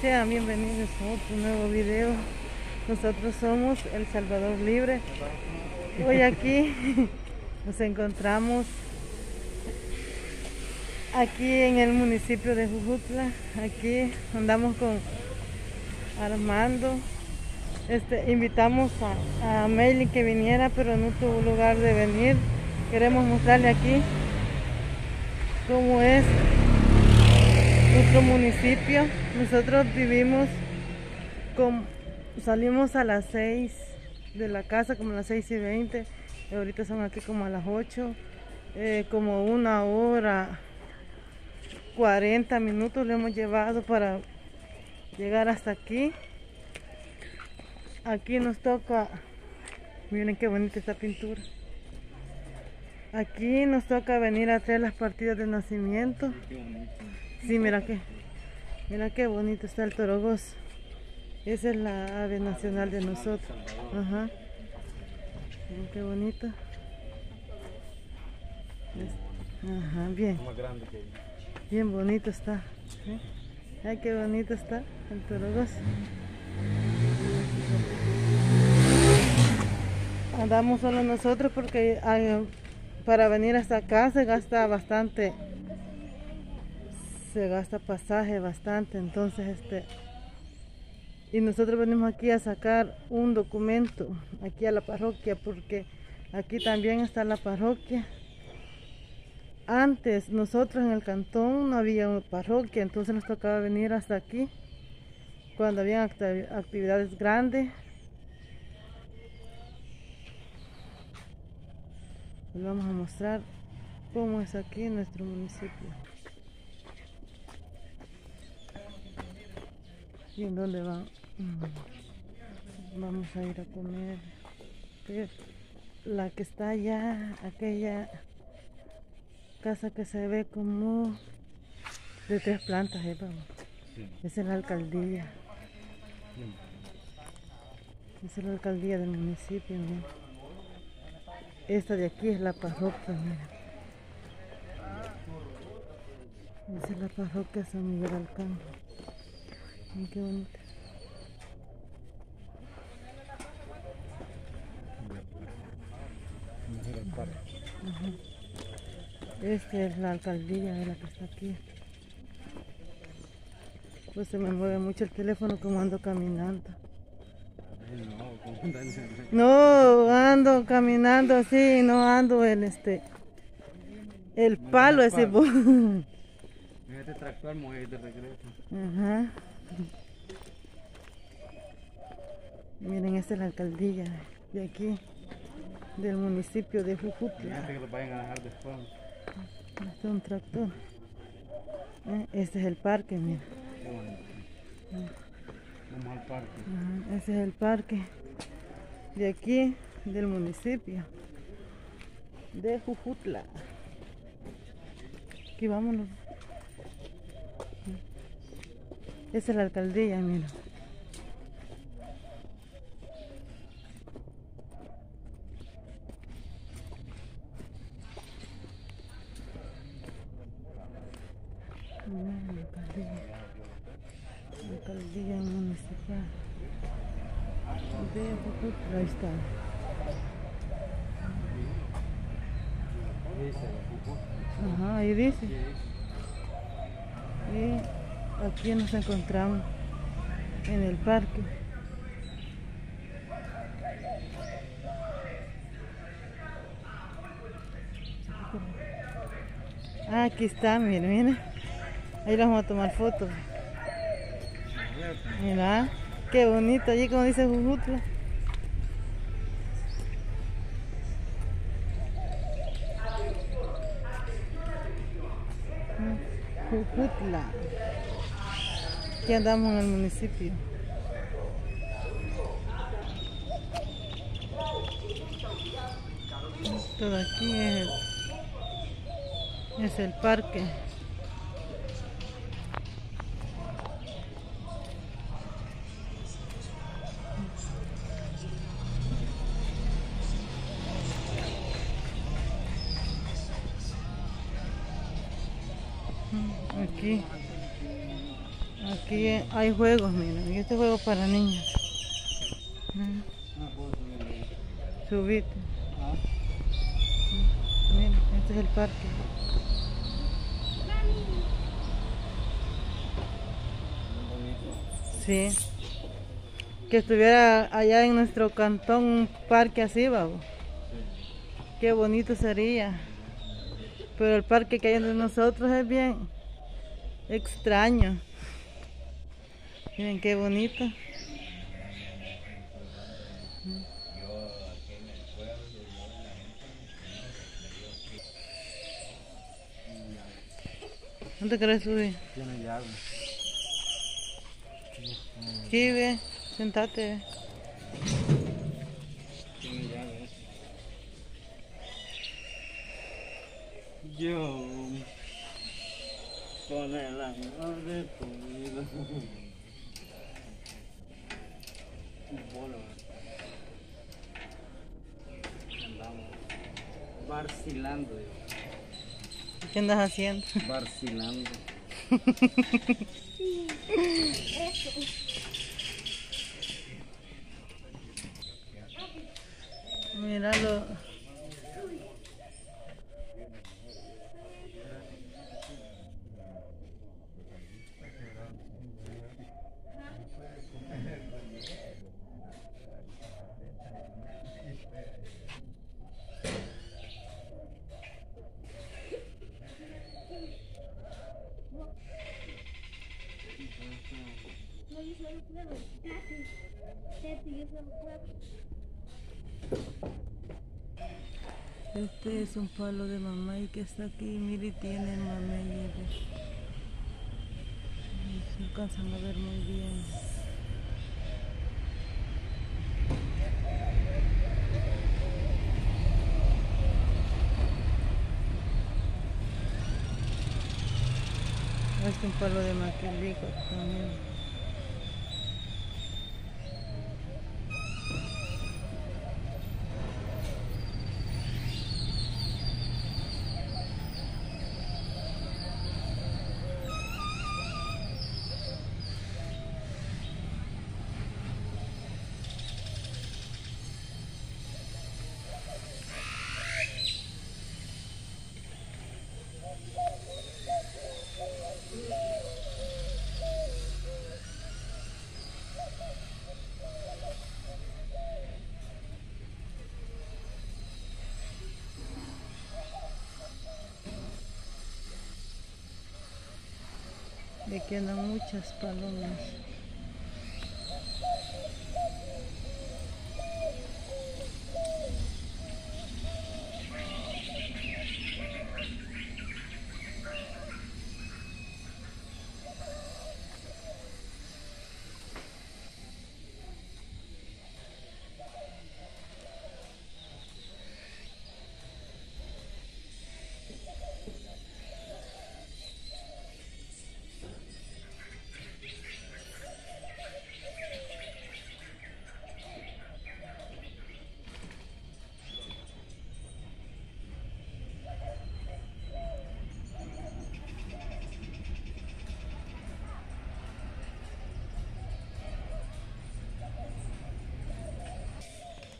Sean bienvenidos a otro nuevo video. Nosotros somos El Salvador Libre. Hoy aquí nos encontramos aquí en el municipio de Jujutla. Aquí andamos con Armando. Este, invitamos a, a que viniera, pero no tuvo lugar de venir. Queremos mostrarle aquí cómo es nuestro municipio. Nosotros vivimos con, salimos a las 6 de la casa, como a las 6 y 20. Y ahorita son aquí como a las 8. Eh, como una hora, 40 minutos le hemos llevado para llegar hasta aquí. Aquí nos toca, miren qué bonita esta pintura. Aquí nos toca venir a hacer las partidas de nacimiento. Sí, mira que, mira qué bonito está el torogos. Esa es la ave nacional de nosotros. Ajá. Miren qué bonito. Ajá, bien. Bien bonito está. ¿eh? Ay, qué bonito está el torogos. Andamos solo nosotros porque hay, para venir hasta acá se gasta bastante se gasta pasaje bastante entonces este y nosotros venimos aquí a sacar un documento aquí a la parroquia porque aquí también está la parroquia. Antes nosotros en el cantón no había una parroquia entonces nos tocaba venir hasta aquí cuando había actividades grandes. Les vamos a mostrar cómo es aquí nuestro municipio y en dónde van mm. vamos a ir a comer la que está allá aquella casa que se ve como de tres plantas ¿eh? vamos. esa es la alcaldía esa es la alcaldía del municipio esta de aquí es la parroquia, mira. Esa es la parroquia San Miguel Alcántara. Qué bonita. Esta es la alcaldía de la que está aquí. Pues se me mueve mucho el teléfono como ando caminando. No, ando caminando así, no ando en este. El palo ese. Este tractor mueve de regreso. Ajá. Miren, esta es la alcaldía de aquí, del municipio de Jujutla. que lo vayan a dejar después. Este es un tractor. Eh, este es el parque, mira. Vamos al parque. Ajá, ese es el parque de aquí, del municipio de Jujutla. Aquí vámonos. Esa es la alcaldía, mira. la alcaldía. La alcaldía municipal. Ahí está. Ajá, ahí dice. Y aquí nos encontramos en el parque. Ah, aquí está, miren, miren. Ahí les vamos a tomar fotos. Mira, qué bonito, allí como dice Jujutla. Jujutla. Aquí andamos en el municipio. Todo aquí es el, es el parque. aquí Aquí hay juegos, miren. Y este juego para niños. Mm, subir ahí. Subite. Ah, Miren, este es el parque. Sí. Que estuviera allá en nuestro cantón un parque así, babo. Qué bonito sería. Pero el parque que hay entre nosotros es bien extraño. Miren qué bonito. ¿Dónde querés subir? Tiene llave. Aquí, ve. Sentate. Tiene llave. Yo con el amor de tu vida. Un bolo. Andamos vacilando, yo. ¿Qué andas haciendo? Vacilando. Míralo. Este es un palo de mamá y que está aquí. Mire, tiene mamá y Se alcanzan a ver muy bien. Este es un palo de maquilico también. De andan muchas palomas.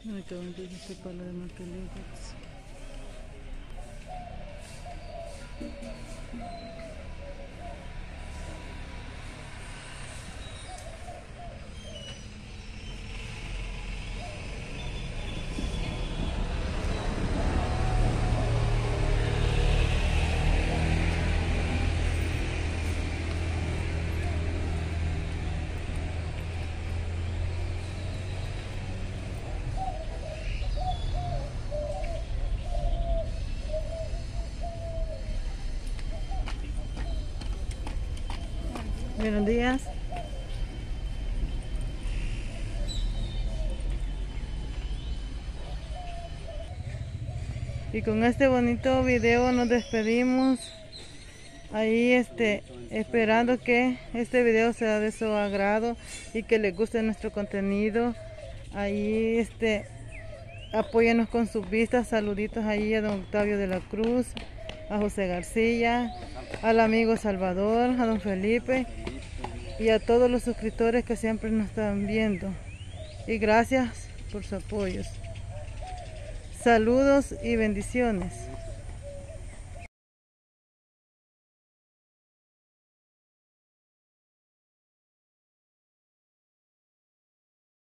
Qué bonito es este palo de maquilitos. Buenos días. Y con este bonito video nos despedimos. Ahí este esperando que este video sea de su agrado y que les guste nuestro contenido. Ahí este apóyanos con sus vistas. Saluditos ahí a don Octavio de la Cruz, a José García, al amigo Salvador, a don Felipe y a todos los suscriptores que siempre nos están viendo. Y gracias por su apoyo. Saludos y bendiciones.